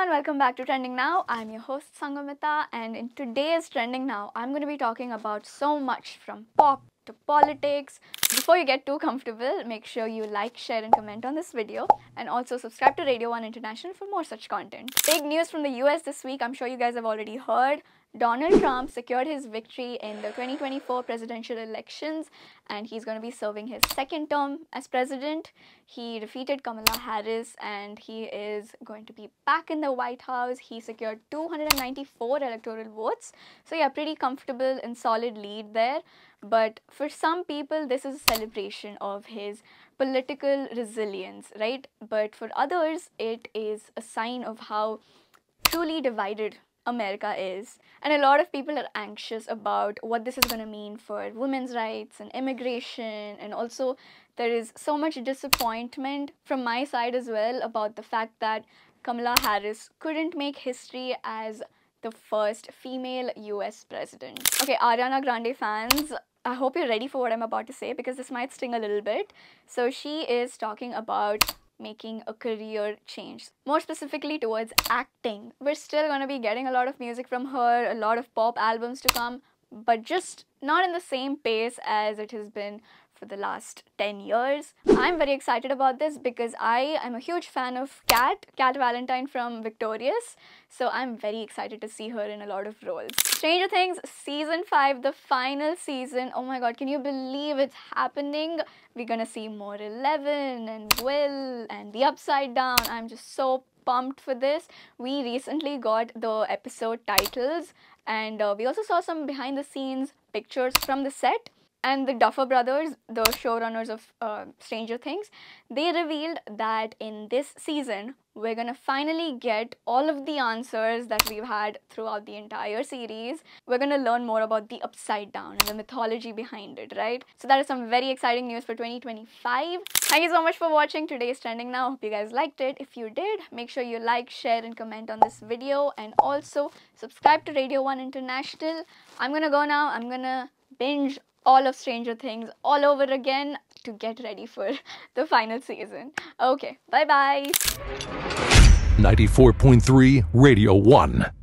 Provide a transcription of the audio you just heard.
everyone, welcome back to Trending Now. I'm your host Sangamita, and in today's Trending Now, I'm going to be talking about so much from pop to politics. Before you get too comfortable, make sure you like, share, and comment on this video, and also subscribe to Radio One International for more such content. Big news from the US this week, I'm sure you guys have already heard. Donald Trump secured his victory in the 2024 presidential elections and he's going to be serving his second term as president. He defeated Kamala Harris and he is going to be back in the White House. He secured 294 electoral votes. So, yeah, pretty comfortable and solid lead there. But for some people, this is a celebration of his political resilience, right? But for others, it is a sign of how truly divided America is. And a lot of people are anxious about what this is going to mean for women's rights and immigration. And also, there is so much disappointment from my side as well about the fact that Kamala Harris couldn't make history as the first female US president. Okay, Ariana Grande fans, I hope you're ready for what I'm about to say because this might sting a little bit. So, she is talking about making a career change, more specifically towards acting. We're still going to be getting a lot of music from her, a lot of pop albums to come, but just not in the same pace as it has been for the last 10 years. I'm very excited about this because I am a huge fan of Cat, Cat Valentine from Victorious. So I'm very excited to see her in a lot of roles. Stranger Things season 5, the final season. Oh my god, can you believe it's happening? We're gonna see more Eleven and Will and The Upside Down. I'm just so pumped for this. We recently got the episode titles and uh, we also saw some behind the scenes pictures from the set and the Duffer brothers, the showrunners of uh, Stranger Things, they revealed that in this season, we're gonna finally get all of the answers that we've had throughout the entire series. We're gonna learn more about the upside down and the mythology behind it, right? So that is some very exciting news for 2025. Thank you so much for watching today's Trending Now. Hope you guys liked it. If you did, make sure you like, share, and comment on this video, and also subscribe to Radio One International. I'm gonna go now. I'm gonna binge all of Stranger Things all over again to get ready for the final season. Okay, bye bye. 94.3 Radio 1.